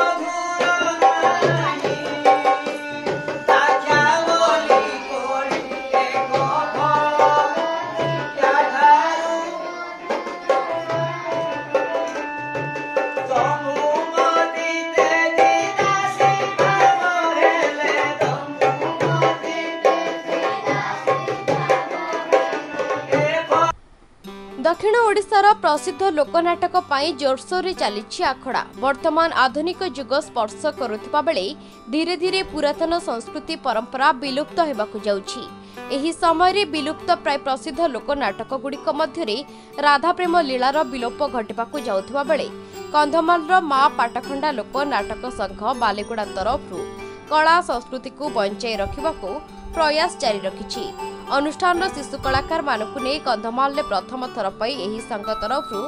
राधे ଦକ୍ଷିଣ ଓଡ଼ିଶାର ପ୍ରସିଦ୍ଧ ଲୋକନାଟକ ପାଇଁ ଜୋରସୋରରେ ଚାଲିଛି ଆଖଡ଼ା। ବର୍ତ୍ତମାନ ଆଧୁନିକ ଯୁଗ ସ୍ପର୍ଶ କରୁଥିବା ବେଳେ ଧୀରେ ଧୀରେ ପୁରାତନ ସଂସ୍କୃତି ପରମ୍ପରା ବିଲୁପ୍ତ ହେବାକୁ ଯାଉଛି। ଏହି ସମୟରେ ବିଲୁପ୍ତ ପ୍ରାୟ ପ୍ରସିଦ୍ଧ ଲୋକନାଟକଗୁଡ଼ିକ ମଧ୍ୟରେ ରାଧାପ୍ରେମ ଲୀଳାର ବିଲୋପ ଘଟିବାକୁ ଯାଉଥିବା ବେଳେ କନ୍ଧମାଳର ମା ପାଟଖଣ୍ଡା ଲୋକ ନାଟକ ସଂଘ ବାଲିଗୁଡ଼ା ତରଫରୁ କଳା ସଂସ୍କୃତିକୁ ବଞ୍ଚାଇ ରଖିବାକୁ ପ୍ରୟାସ ଜାରି ରଖିଛି। ଅନୁଷ୍ଠାନର ଶିଶୁ କଳାକାରମାନଙ୍କୁ ନେଇ କନ୍ଧମାଳରେ ପ୍ରଥମ ଥର ପାଇଁ ଏହି ସଂଘ ତରଫରୁ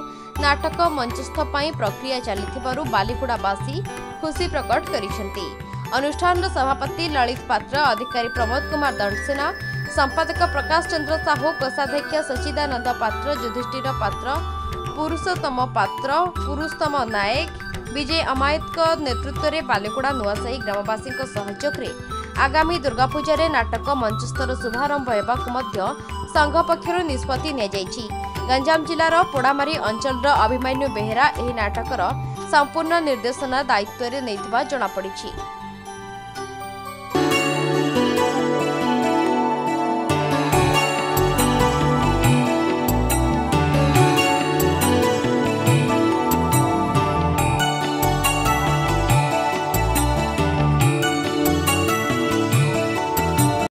ନାଟକ ମଞ୍ଚସ୍ଥ ପାଇଁ ପ୍ରକ୍ରିୟା ଚାଲିଥିବାରୁ ବାଲିଗୁଡ଼ାବାସୀ ଖୁସି ପ୍ରକଟ କରିଛନ୍ତି। ଅନୁଷ୍ଠାନର ସଭାପତି ଲଳିତ ପାତ୍ର ଅଧିକାରୀ ପ୍ରମୋଦ କୁମାର ଦଣ୍ଡସେନା ସମ୍ପାଦକ ପ୍ରକାଶ ଚନ୍ଦ୍ର ସାହୁ କୋଷାଧ୍ୟକ୍ଷ ସଚିଦାନନ୍ଦ ପାତ୍ର ଯୁଧିଷ୍ଠିର ପାତ୍ର ପୁରୁଷୋତ୍ତମ ପାତ୍ର ପୁରୁଷୋତ୍ତମ ନାୟକ ବିଜୟ ଅମାୟତଙ୍କ ନେତୃତ୍ୱରେ ବାଲିଗୁଡ଼ା ନୂଆସାହି ଗ୍ରାମବାସୀଙ୍କ ସହଯୋଗରେ ଆଗାମୀ ଦୁର୍ଗାପୂଜାରେ ନାଟକ ମଞ୍ଚସ୍ଥର ଶୁଭାରମ୍ଭ ହେବାକୁ ମଧ୍ୟ ସଂଘ ପକ୍ଷରୁ ନିଷ୍ପତ୍ତି ନିଆଯାଇଛି। ଗଞ୍ଜାମ ଜିଲ୍ଲାର ପୋଡ଼ାମାରୀ ଅଞ୍ଚଳର ଅଭିମନ୍ୟୁ ବେହେରା ଏହି ନାଟକର ସମ୍ପୂର୍ଣ୍ଣ ନିର୍ଦ୍ଦେଶନା ଦାୟିତ୍ୱରେ ନେଇଥିବା ଜଣାପଡ଼ିଛି।